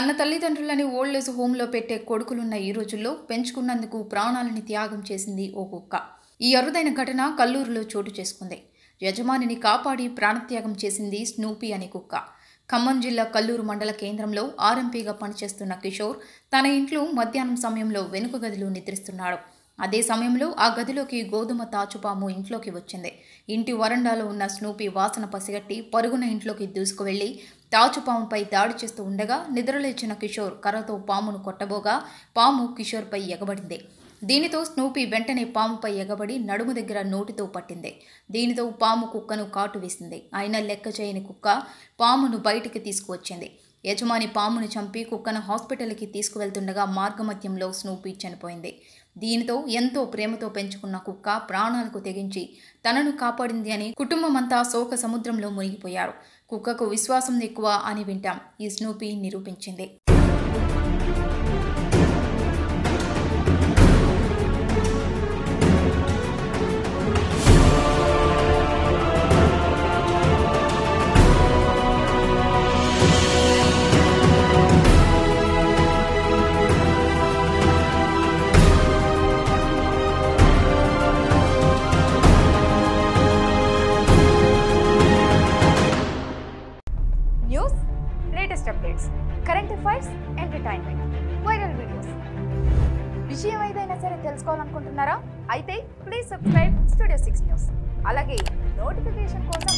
కన్న తల్లిదండ్రులని ఓల్డేజ్ హోంలో పెట్టే కొడుకులున్న ఈ రోజుల్లో పెంచుకున్నందుకు ప్రాణాలని త్యాగం చేసింది ఓ కుక్క. ఈ అరుదైన ఘటన కల్లూరులో చోటు చేసుకుంది. యజమానిని కాపాడి ప్రాణత్యాగం చేసింది స్నూపీ అనే కుక్క. ఖమ్మం జిల్లా కల్లూరు మండల కేంద్రంలో ఆర్ఎంపీగా పనిచేస్తున్న కిషోర్ తన ఇంట్లో మధ్యాహ్నం సమయంలో వెనుక గదిలో నిద్రిస్తున్నాడు. అదే సమయంలో ఆ గదిలోకి గోధుమ తాచుపాము ఇంట్లోకి వచ్చింది. ఇంటి వరండాలో ఉన్న స్నూపీ వాసన పసిగట్టి పరుగున ఇంట్లోకి దూసుకువెళ్ళి తాచుపాముపై దాడి చేస్తూ ఉండగా నిద్రలేచిన కిషోర్ కర్రతో పామును కొట్టబోగా పాము కిషోర్పై ఎగబడింది. దీనితో స్నూపీ వెంటనే పాముపై ఎగబడి నడుము దగ్గర నోటితో పట్టింది. దీనితో పాము కుక్కను కాటు వేసింది. అయినా లెక్క చేయని కుక్క పామును బయటికి తీసుకువచ్చింది. యజమాని పామును చంపి కుక్కను హాస్పిటల్కి తీసుకువెళ్తుండగా మార్గమధ్యంలో స్నూపీ చనిపోయింది. దీనితో ఎంతో ప్రేమతో పెంచుకున్న కుక్క ప్రాణాలకు తెగించి తనను కాపాడింది అని కుటుంబమంతా శోక సముద్రంలో మునిగిపోయారు. కుక్కకు విశ్వాసం ఎక్కువ అని వింటాం. ఈ స్నూపీ నిరూపించింది. Updates current affairs entertainment viral videos. విషయం ఏదైనా సరే తెలుసుకోవాలనుకుంటున్నారా? అయితే please subscribe studio six news. అలాగే నోటిఫికేషన్ కోసం